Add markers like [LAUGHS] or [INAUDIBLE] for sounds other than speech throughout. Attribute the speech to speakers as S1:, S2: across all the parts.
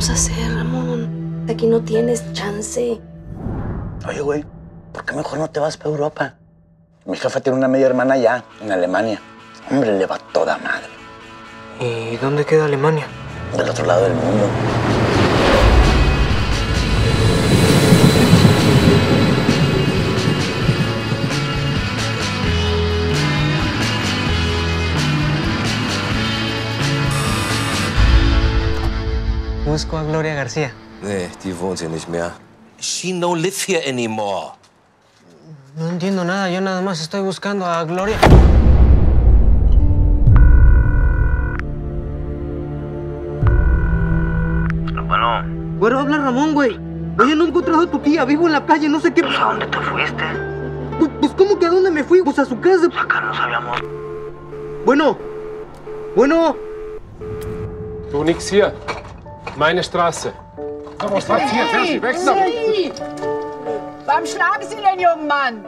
S1: vamos a hacer, Ramón? Aquí no tienes chance.
S2: Oye, güey, ¿por qué mejor no te vas para Europa? Mi jefa tiene una media hermana allá, en Alemania. Hombre, le va toda madre.
S3: ¿Y dónde queda Alemania?
S2: Del otro lado del mundo.
S3: Busco a Gloria García.
S4: Nee, die wohnt hier nicht mehr.
S5: She no live here anymore.
S3: No entiendo nada, yo nada más estoy buscando a Gloria.
S2: Bueno,
S3: Bueno, habla Ramón, güey. Oye, no he encontrado a tu tía, vivo en la calle, no sé qué...
S2: ¿a dónde te fuiste?
S3: Pues, pues, ¿cómo que a dónde me fui? Pues a su casa.
S2: Acá no sabíamos.
S3: Bueno, bueno.
S6: Du nix hier. Meine Straße. Vamos, was hier? Fertig, weg damit.
S7: Warum schlagen Sie den jungen Mann?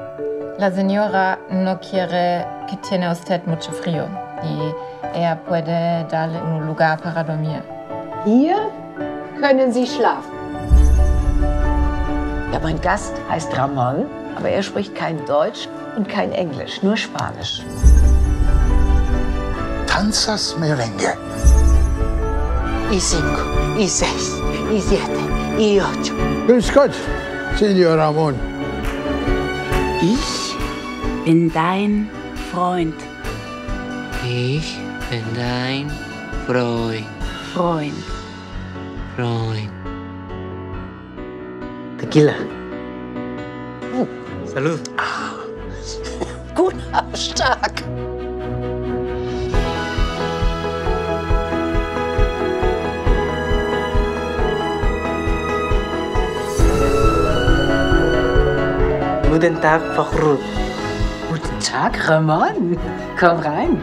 S8: La señora no quiere que tiene usted mucho frío y ella puede darle un lugar para dormir.
S7: Hier können Sie schlafen. Ja, mein Gast heißt Ramon, aber er spricht kein Deutsch und kein Englisch, nur Spanisch.
S9: Tanzas merengue.
S7: Y cinco, y seis, y siete, y ocho.
S9: Grüß Gott, Senor Ramon.
S10: Ich bin dein Freund.
S11: Ich bin dein Freund.
S10: Freund.
S11: Freund.
S3: Tequila. Salud.
S7: Gut, [LAUGHS] stark.
S3: Guten Tag, Frau
S7: Guten Tag, Ramon. Komm rein.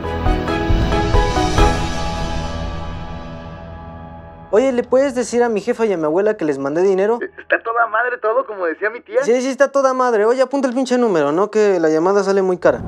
S3: Oye, ¿le puedes decir a mi jefa y a mi abuela que les mandé dinero?
S2: Está toda madre todo, como decía mi tía.
S3: Sí, sí, está toda madre. Oye, apunta el pinche número, ¿no? Que la llamada sale muy cara.